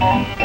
Oh.